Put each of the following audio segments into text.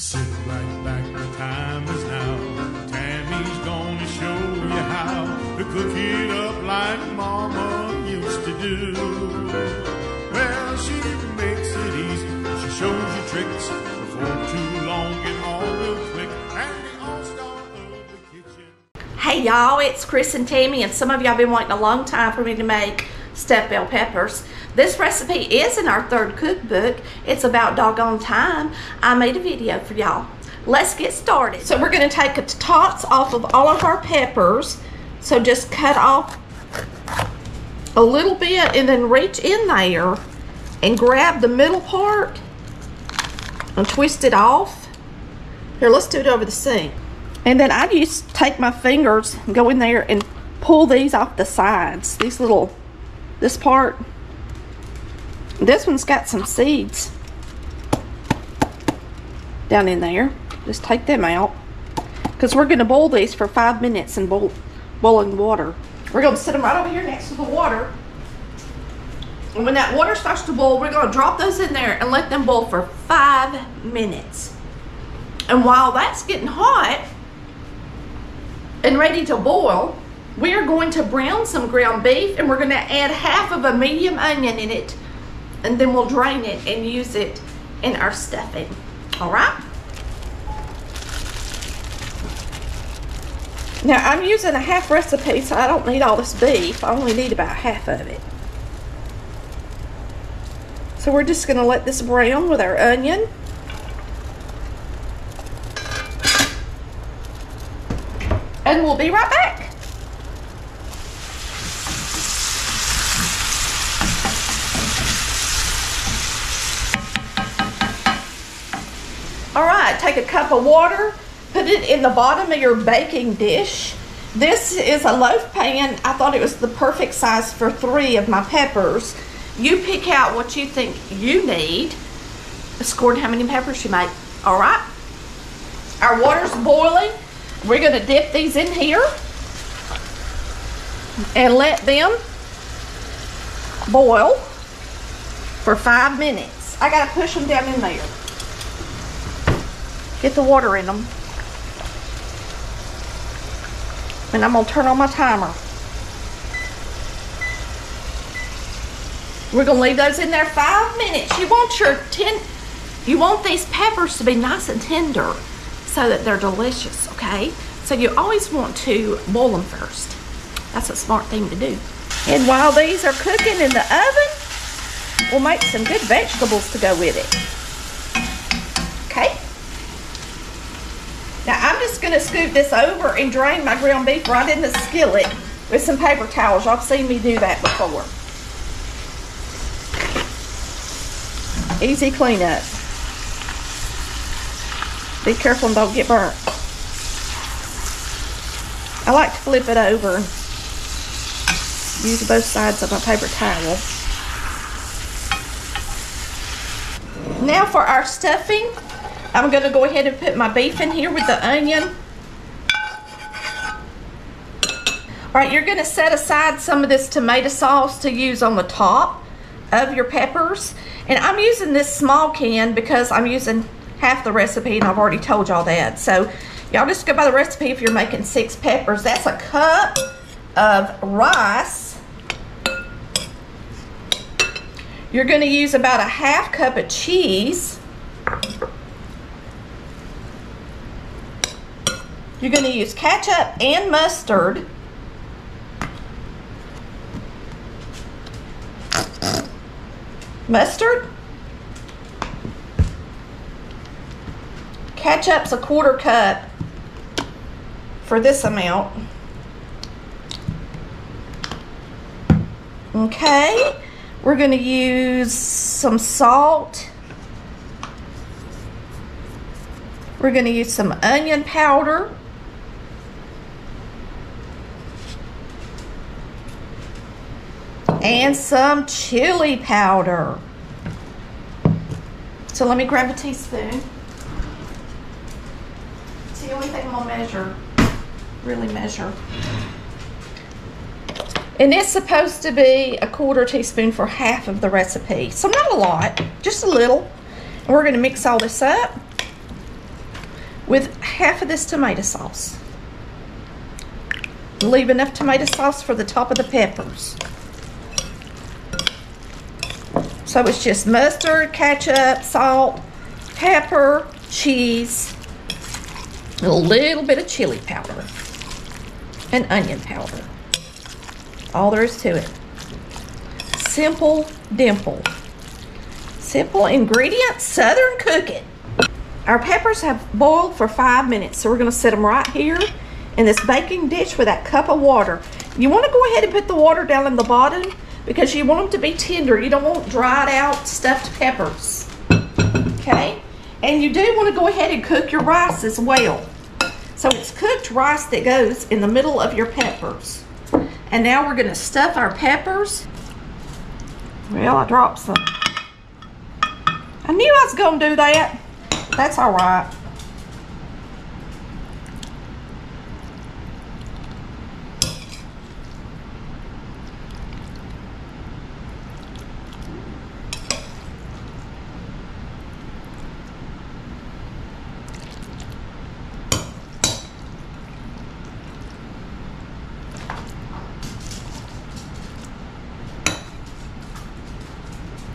Sit right back, the time is now. Tammy's gonna show you how to cook it up like Mama used to do. Well, she makes it easy. She shows you tricks before too long and all real quick. And the all-star of the kitchen. Hey y'all, it's Chris and Tammy, and some of y'all been waiting a long time for me to make stuffed bell peppers. This recipe is in our third cookbook. It's about doggone time. I made a video for y'all. Let's get started. So we're gonna take the tops off of all of our peppers. So just cut off a little bit and then reach in there and grab the middle part and twist it off. Here, let's do it over the sink. And then I just take my fingers go in there and pull these off the sides. These little, this part. This one's got some seeds down in there. Just take them out. Because we're going to boil these for five minutes in boil, boiling water. We're going to sit them right over here next to the water. And when that water starts to boil, we're going to drop those in there and let them boil for five minutes. And while that's getting hot and ready to boil, we are going to brown some ground beef and we're going to add half of a medium onion in it and then we'll drain it and use it in our stuffing. All right? Now I'm using a half recipe so I don't need all this beef. I only need about half of it. So we're just going to let this brown with our onion. And we'll be right back. Take a cup of water, put it in the bottom of your baking dish. This is a loaf pan. I thought it was the perfect size for three of my peppers. You pick out what you think you need. Scored how many peppers you make. All right. Our water's boiling. We're going to dip these in here and let them boil for five minutes. I got to push them down in there. Get the water in them. And I'm going to turn on my timer. We're going to leave those in there five minutes. You want your ten, you want these peppers to be nice and tender so that they're delicious, okay? So you always want to boil them first. That's a smart thing to do. And while these are cooking in the oven, we'll make some good vegetables to go with it. Okay? Now Just gonna scoop this over and drain my ground beef right in the skillet with some paper towels. Y'all have seen me do that before. Easy cleanup. Be careful and don't get burnt. I like to flip it over use both sides of my paper towel. Now for our stuffing, I'm going to go ahead and put my beef in here with the onion. All right, you're going to set aside some of this tomato sauce to use on the top of your peppers. And I'm using this small can because I'm using half the recipe and I've already told y'all that. So y'all just go by the recipe if you're making six peppers. That's a cup of rice. You're going to use about a half cup of cheese. You're going to use ketchup and mustard. Mustard. Ketchup's a quarter cup for this amount. Okay, we're going to use some salt. We're going to use some onion powder. And some chili powder. So let me grab a teaspoon. It's the only thing I'm gonna measure, really measure. And it's supposed to be a quarter teaspoon for half of the recipe. So not a lot, just a little. And we're gonna mix all this up. with half of this tomato sauce. Leave enough tomato sauce for the top of the peppers. So it's just mustard, ketchup, salt, pepper, cheese, a little bit of chili powder, and onion powder. All there is to it. Simple dimple. Simple ingredients, southern cooking. Our peppers have boiled for five minutes, so we're gonna set them right here in this baking dish with that cup of water. You wanna go ahead and put the water down in the bottom because you want them to be tender. You don't want dried out stuffed peppers, okay? And you do wanna go ahead and cook your rice as well. So it's cooked rice that goes in the middle of your peppers. And now we're gonna stuff our peppers. Well, I dropped some. I knew I was gonna do that. That's all right.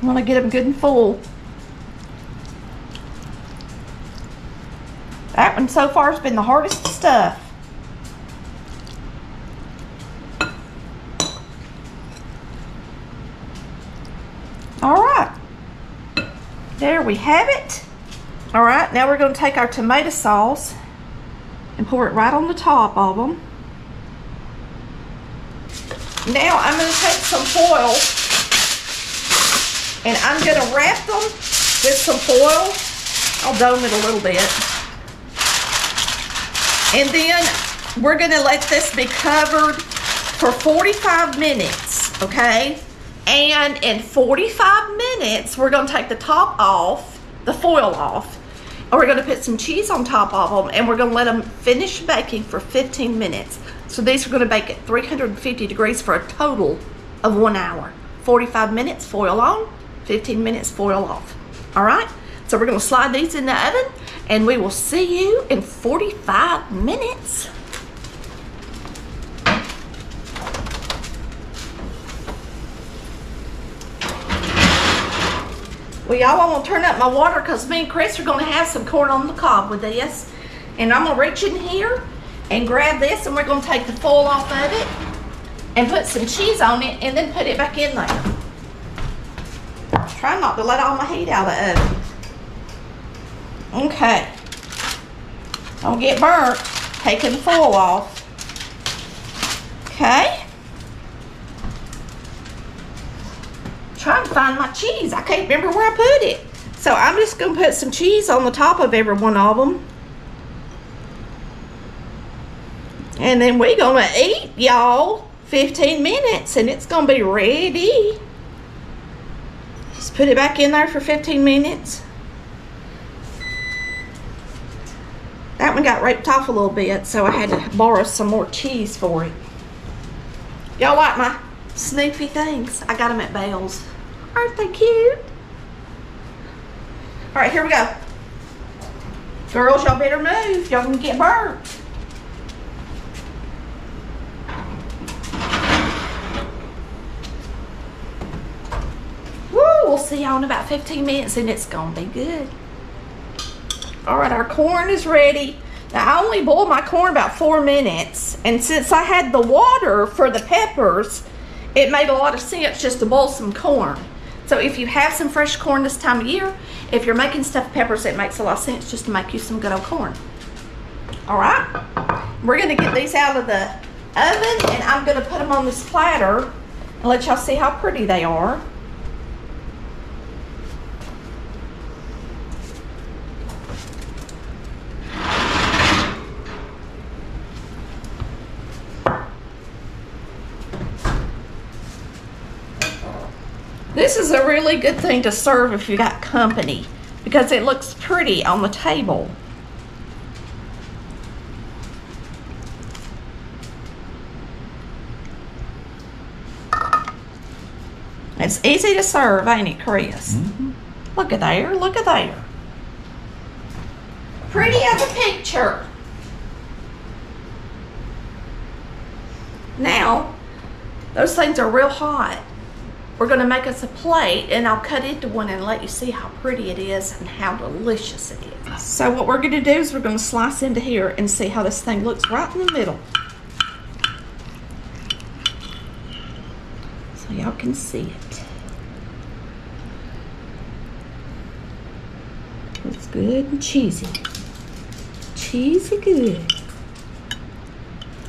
Want to get them good and full. That one so far has been the hardest stuff. All right. There we have it. All right, now we're going to take our tomato sauce and pour it right on the top of them. Now I'm going to take some foil and I'm going to wrap them with some foil. I'll dome it a little bit. And then we're gonna let this be covered for 45 minutes, okay? And in 45 minutes, we're gonna take the top off, the foil off, and we're gonna put some cheese on top of them, and we're gonna let them finish baking for 15 minutes. So these are gonna bake at 350 degrees for a total of one hour. 45 minutes, foil on, 15 minutes, foil off. All right? So we're gonna slide these in the oven and we will see you in 45 minutes. Well, y'all, I'm gonna turn up my water because me and Chris are gonna have some corn on the cob with this. And I'm gonna reach in here and grab this and we're gonna take the foil off of it and put some cheese on it and then put it back in there. Try not to let all my heat out of the oven. Okay. Don't get burnt. Taking the foil off. Okay. Trying to find my cheese. I can't remember where I put it. So I'm just going to put some cheese on the top of every one of them. And then we're going to eat, y'all. 15 minutes and it's going to be ready. Put it back in there for 15 minutes. That one got ripped off a little bit, so I had to borrow some more cheese for it. Y'all like my Snoopy things? I got them at Bell's. Aren't they cute? All right, here we go. Girls, y'all better move. Y'all gonna get burnt. Woo, we'll see y'all in about 15 minutes and it's gonna be good. All right, our corn is ready. Now, I only boiled my corn about four minutes. And since I had the water for the peppers, it made a lot of sense just to boil some corn. So if you have some fresh corn this time of year, if you're making stuffed peppers, it makes a lot of sense just to make you some good old corn. All right, we're gonna get these out of the oven and I'm gonna put them on this platter and let y'all see how pretty they are. This is a really good thing to serve if you got company because it looks pretty on the table. It's easy to serve, ain't it, Chris? Mhm. Look at there, look at there. pretty as a picture. Now, those things are real hot. We're gonna make us a plate and I'll cut into one and let you see how pretty it is and how delicious it is. So what we're gonna do is we're gonna slice into here and see how this thing looks right in the middle. So y'all can see it. Looks good and cheesy. Cheesy good.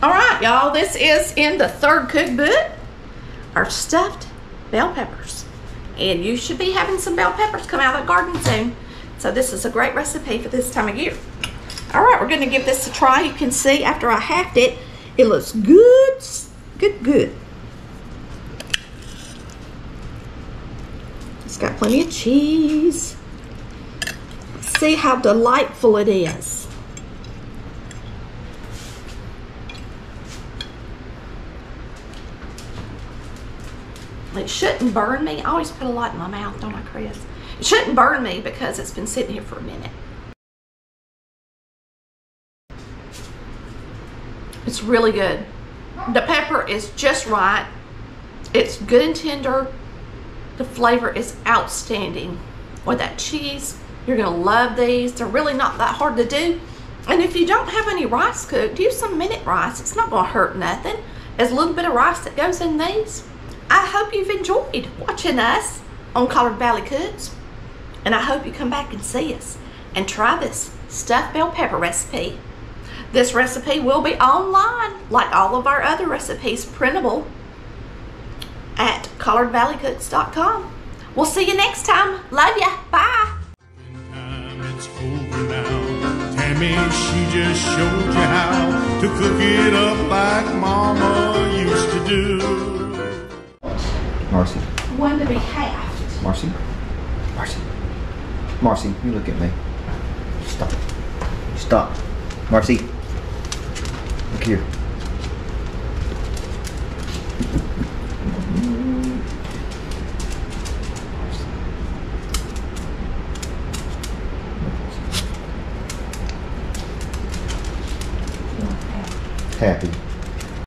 All right, y'all, this is in the third cookbook, our stuffed bell peppers. And you should be having some bell peppers come out of the garden soon. So this is a great recipe for this time of year. All right, we're gonna give this a try. You can see after I halved it, it looks good, good, good. It's got plenty of cheese. See how delightful it is. It shouldn't burn me. I always put a lot in my mouth, don't I, Chris? It shouldn't burn me because it's been sitting here for a minute. It's really good. The pepper is just right. It's good and tender. The flavor is outstanding. With that cheese, you're gonna love these. They're really not that hard to do. And if you don't have any rice cooked, use some minute rice. It's not gonna hurt nothing. There's a little bit of rice that goes in these. I hope you've enjoyed watching us on Collard Valley Cooks. And I hope you come back and see us and try this stuffed bell pepper recipe. This recipe will be online, like all of our other recipes, printable at collardvalleycooks.com. We'll see you next time. Love ya. Bye. Tammy, she just showed you how to cook it up like Mama used to do. Marcy, One to be halved. Marcy, Marcy, Marcy, you look at me. Stop. Stop. Marcy, look here. Happy.